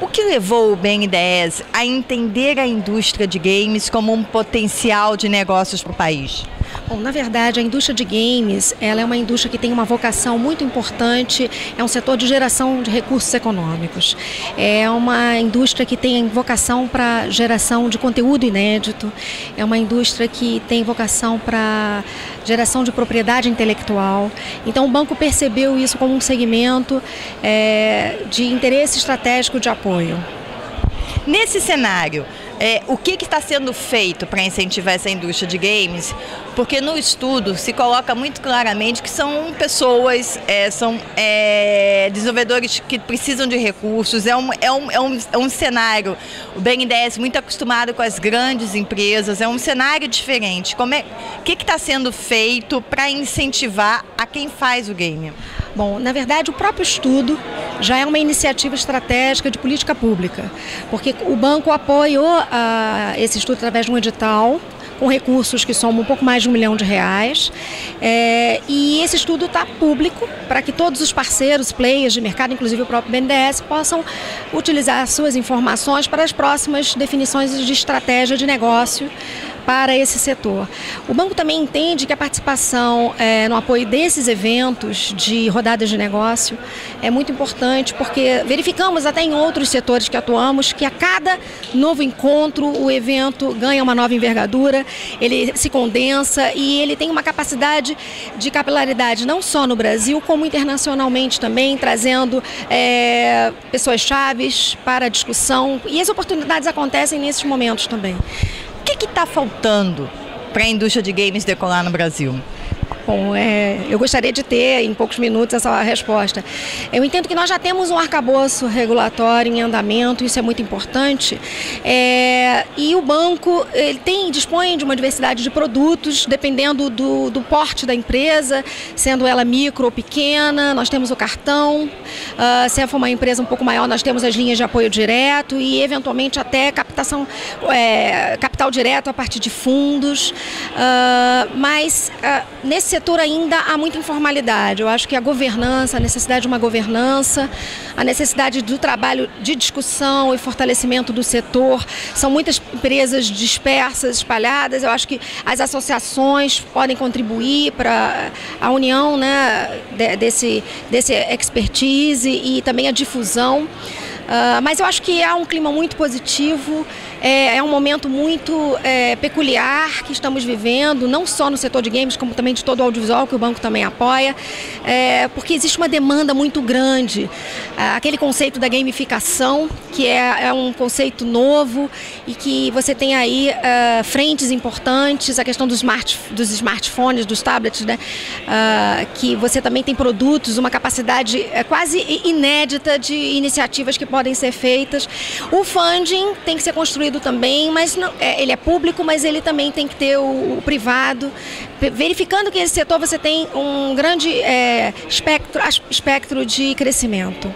O que levou o BNDES a entender a indústria de games como um potencial de negócios para o país? Bom, na verdade, a indústria de games ela é uma indústria que tem uma vocação muito importante, é um setor de geração de recursos econômicos. É uma indústria que tem vocação para geração de conteúdo inédito, é uma indústria que tem vocação para geração de propriedade intelectual. Então, o banco percebeu isso como um segmento é, de interesse estratégico de apoio. Nesse cenário, é, o que está sendo feito para incentivar essa indústria de games? Porque no estudo se coloca muito claramente que são pessoas, é, são é, desenvolvedores que precisam de recursos, é um, é, um, é, um, é um cenário, o BNDES muito acostumado com as grandes empresas, é um cenário diferente. Como é, o que está sendo feito para incentivar a quem faz o game? Bom, na verdade, o próprio estudo já é uma iniciativa estratégica de política pública, porque o banco apoiou uh, esse estudo através de um edital com recursos que somam um pouco mais de um milhão de reais. É, e esse estudo está público para que todos os parceiros, players de mercado, inclusive o próprio BNDES, possam utilizar suas informações para as próximas definições de estratégia de negócio para esse setor. O banco também entende que a participação é, no apoio desses eventos de rodadas de negócio é muito importante, porque verificamos até em outros setores que atuamos que a cada novo encontro o evento ganha uma nova envergadura, ele se condensa e ele tem uma capacidade de capilaridade não só no Brasil, como internacionalmente também, trazendo é, pessoas chaves para a discussão e as oportunidades acontecem nesses momentos também que está faltando para a indústria de games decolar no Brasil? Bom, é, eu gostaria de ter em poucos minutos essa resposta. Eu entendo que nós já temos um arcabouço regulatório em andamento, isso é muito importante. É, e o banco ele tem, dispõe de uma diversidade de produtos, dependendo do, do porte da empresa, sendo ela micro ou pequena, nós temos o cartão. Uh, se for uma empresa um pouco maior, nós temos as linhas de apoio direto e, eventualmente, até captação, é, capital direto a partir de fundos. Uh, mas, uh, nesse setor ainda há muita informalidade. Eu acho que a governança, a necessidade de uma governança, a necessidade do trabalho de discussão e fortalecimento do setor. São muitas empresas dispersas, espalhadas. Eu acho que as associações podem contribuir para a união né, desse, desse expertise e também a difusão. Uh, mas eu acho que há um clima muito positivo, é, é um momento muito é, peculiar que estamos vivendo, não só no setor de games, como também de todo o audiovisual, que o banco também apoia, é, porque existe uma demanda muito grande. Ah, aquele conceito da gamificação, que é, é, um conceito novo e que você tem aí uh, frentes importantes, a questão dos, smart, dos smartphones, dos tablets, né? Que você também tem produtos, uma capacidade é, quase inédita de iniciativas que podem ser feitas. O funding tem que ser também, mas não, é, ele é público, mas ele também tem que ter o, o privado, verificando que esse setor você tem um grande é, espectro, espectro de crescimento.